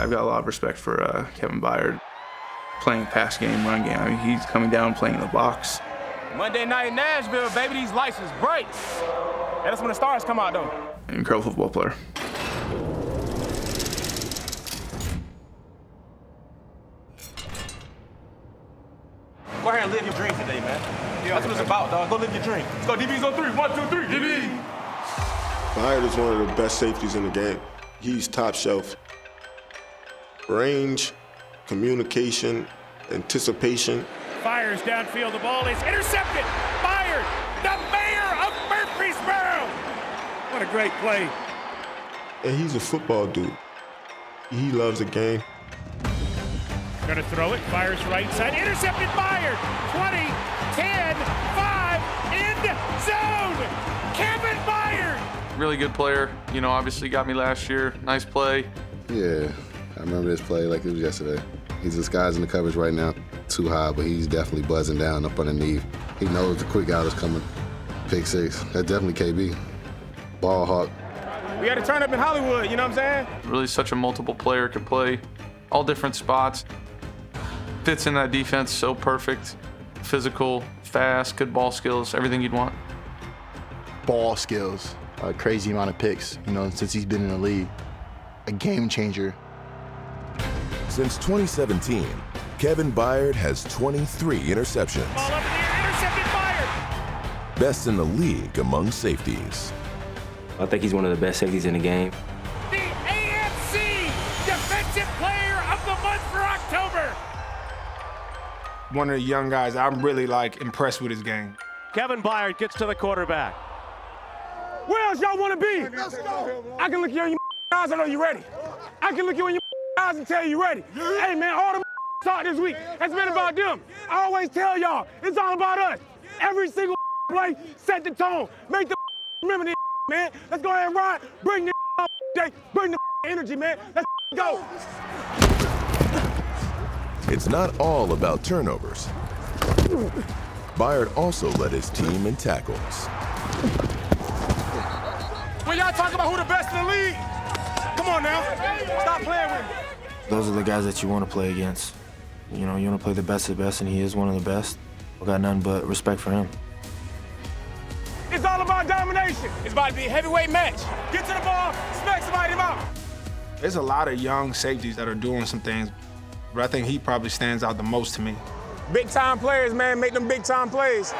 I've got a lot of respect for uh, Kevin Byard. Playing pass game, run game. I mean, he's coming down, playing in the box. Monday night in Nashville, baby, these lights is breaks. That's when the stars come out, though. Incredible football player. Go ahead and live your dream today, man. That's what it's about, dog. Go live your dream. Let's go, DB's on three. One, two, three. DB. Byard is one of the best safeties in the game. He's top shelf. Range, communication, anticipation. Fires downfield. The ball is intercepted. Byard, the mayor of Murfreesboro. What a great play. And he's a football dude. He loves the game. Gonna throw it. Fires right side. Intercepted. Byard. 20, 10, 5, end zone. Kevin Byard. Really good player. You know, obviously got me last year. Nice play. Yeah, I remember this play like it was yesterday. He's disguising the coverage right now. Too high, but he's definitely buzzing down up underneath. He knows the quick out is coming. Pick six. That's definitely KB. Ball hawk. We had to turn up in Hollywood, you know what I'm saying? Really such a multiple player, could play all different spots. Fits in that defense so perfect. Physical, fast, good ball skills, everything you'd want. Ball skills, a crazy amount of picks, you know, since he's been in the league. A game changer. Since 2017, Kevin Byard has 23 interceptions. Ball up in the air. Intercepted. Byard. Best in the league among safeties. I think he's one of the best safeties in the game. The AFC Defensive Player of the Month for October. One of the young guys I'm really like impressed with his game. Kevin Byard gets to the quarterback. Where else y'all want to be? Let's go. I can look you in your eyes. I know you're ready. I can look you in your eyes and tell you ready. Hey, man, all the talk this week has been about them. I always tell y'all, it's all about us. Every single play, set the tone. Make the remember this, man. Let's go ahead and ride. Bring the day. Bring the energy, man. Let's go. It's not all about turnovers. Byard also led his team in tackles. When y'all talk about who the best in the league, come on now. Stop playing with me. Those are the guys that you want to play against. You know, you want to play the best of the best, and he is one of the best. I got nothing but respect for him. It's all about domination. It's about to be a heavyweight match. Get to the ball, smack somebody in the. There's a lot of young safeties that are doing some things, but I think he probably stands out the most to me. Big time players, man, make them big time plays.